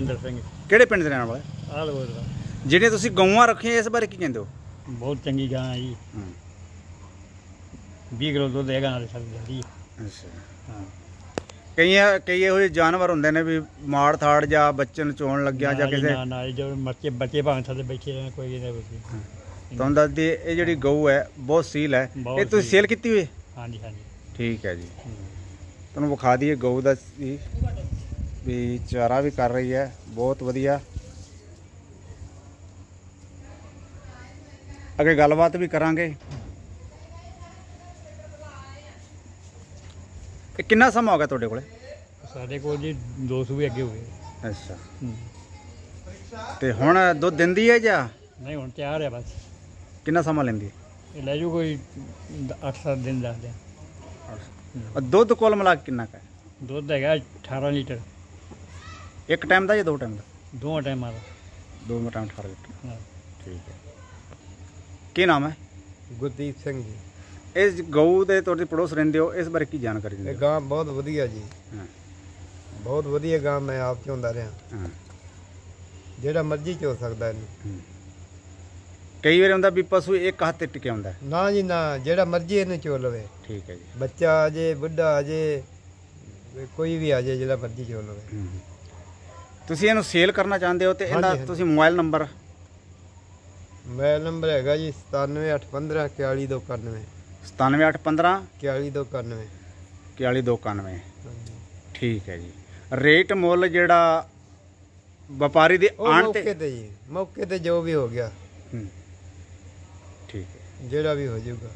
ਕਿਹੜੇ ਪਿੰਡ ਦੇ ਰਹਿਣ ਵਾਲੇ? ਆਲ ਬੋਲ ਜਿਹੜੀਆਂ ਤੁਸੀਂ ਗਊਆਂ ਰੱਖੀਆਂ ਇਸ ਬਾਰੇ ਕੀ ਕਹਿੰਦੇ ਹੋ? ਬਹੁਤ ਚੰਗੀ ਗਾਂ ਹੈ ਜੀ। ਹੂੰ। 20 ਕਿਲੋ ਦੁੱਧ ਹੈਗਾ ਨਾਲੇ ਸਭ ਜਾਂਦੀ ਹੈ ਅੱਛਾ। ਹਾਂ। ਕਈ ਕਈ ਇਹੋ ਜਿਹੇ ਜਾਨਵਰ ਹੁੰਦੇ ਨੇ ਵੀ ਮਾੜ ਥਾੜ ਜਾਂ ਬੱਚੇ ਨੂੰ ਚੋਣ ਲੱਗਿਆ ਜਾਂ ਕਿਸੇ ਨਾ ਨਾ ਜੋ ਬੱਚੇ ਬੱਚੇ ਭਾਵੇਂ ਥੱਲੇ ਬੈਠੇ ਰਹਿਣ ਕੋਈ ਇਹਦਾ ਕੋਈ। ਤੁਹਾਨੂੰ ਦੱਸਦੀ ਇਹ ਜਿਹੜੀ ਗਊ ਹੈ ਬਹੁਤ ਸੀਲ ਹੈ। ਬਹੁਤ ਇਹ ਤੁਸੀਂ ਸੀਲ। ਕੀਤੀ ਹੋਈ ਹਾਂਜੀ ਹਾਂਜੀ। ਠੀਕ ਹੈ ਜੀ। ਹੂੰ। ਤੁਹਾਨੂੰ ਵਿਖਾ ਦਈਏ ਗਊ ਦਾ ਵੀ ਵੀ ਚਾਰਾ ਵੀ ਕਰ ਰਹੀ ਹੈ ਬਹੁਤ ਵਧੀਆ। ਅੱਗੇ ਗੱਲਬਾਤ ਵੀ ਕਰਾਂਗੇ। ਇਹ ਕਿੰਨਾ ਸਮਾਂ ਹੋ ਗਿਆ ਤੁਹਾਡੇ ਕੋਲੇ? ਸਾਡੇ ਕੋਲ ਜੀ ਦੋ ਸੂਏ ਅੱਗੇ ਹੋ ਗਏ। ਅੱਛਾ। ਤੇ ਹੁਣ ਦੁੱਧ ਦਿੰਦੀ ਹੈ ਜਾਂ? ਨਹੀਂ ਹੁਣ ਤਿਆਰ ਹੈ ਬਸ। ਕਿੰਨਾ ਸਮਾਂ ਲੈਂਦੀ ਹੈ? ਇਹ ਲੈ ਜੂ ਕੋਈ 8-7 ਦਿਨ ਦੱਸਦੇ ਔਰ ਦੁੱਧ ਕੋਲ ਮਿਲਾ ਕਿੰਨਾ ਕੁ ਦੁੱਧ ਹੈਗਾ 18 ਲੀਟਰ। ਇੱਕ ਟਾਈਮ ਦਾ ਜਾਂ ਦੋ ਟਾਈਮ ਦਾ? ਦੋਵਾਂ ਟਾਈਮਾਂ ਦਾ। ਦੋ ਟਾਈਮ 18 ਲੀਟਰ ਹਾਂ। ਠੀਕ ਹੈ। ਕੀ ਨਾਮ ਹੈ? ਗੁਰਦੀਪ ਸਿੰਘ ਜੀ। ਇਸ ਗਊ ਦੇ ਤੁਹਾਡੇ ਪੜੋਸ ਰਹਿੰਦੇ ਹੋ ਇਸ ਬਾਰੇ ਕੀ ਜਾਣਕਾਰੀ ਦਿੰਦੇ ਇਹ ਹੋ? ਗਾਂ ਬਹੁਤ ਵਧੀਆ ਜੀ। ਹਾਂ। ਬਹੁਤ ਵਧੀਆ ਗਾਂ ਮੈਂ ਆਪ ਚਾਹੁੰਦਾ ਰਿਹਾ। ਹਾਂ। ਜਿਹੜਾ ਮਰਜ਼ੀ ਚੋ ਸਕਦਾ ਇਹਨੂੰ। ਹੂੰ। ਕਈ ਵਾਰ ਹੁੰਦਾ ਵੀ ਪਸ਼ੂ ਇੱਕ ਹੱਥ ਤੇ ਟਿਕਿਆ ਹੁੰਦਾ ਹੈ। ਨਾ ਜੀ ਨਾ ਜਿਹੜਾ ਮਰਜ਼ੀ ਇਹਨੂੰ ਚੋ ਲਵੇ। ਠੀਕ ਹੈ ਜੀ। ਬੱਚਾ ਆ ਜੇ ਬੁੱਢਾ ਆ ਜੇ ਕੋਈ ਵੀ ਆ ਜੇ ਜਿਹੜਾ ਮਰਜ਼ੀ ਚੋ ਲਵੇ। ਹੂੰ। ਤੁਸੀਂ ਇਹਨੂੰ ਸੇਲ ਕਰਨਾ ਚਾਹੁੰਦੇ ਹੋ ਤੇ ਇਹਦਾ ਹਾਂਜੀ, ਹਾਂਜੀ। ਤੁਸੀਂ ਮੋਬਾਈਲ ਨੰਬਰ ਮੋਬਾਈਲ ਨੰਬਰ ਹੈਗਾ ਜੀ 97815 41291 97815 41291 4291 ਹਾਂਜੀ। ਠੀਕ ਹੈ ਜੀ। ਰੇਟ ਮੁੱਲ ਜਿਹੜਾ ਵਪਾਰੀ ਦੇ ਉਹ ਆਣ ਮੌਕੇ ਤੇ ਤੇ ਜੀ। ਮੌਕੇ ਤੇ ਜੋ ਵੀ ਹੋ ਗਿਆ। ਹੂੰ। ਠੀਕ ਹੈ। ਜਿਹੜਾ ਵੀ ਹੋ ਜਾਊਗਾ।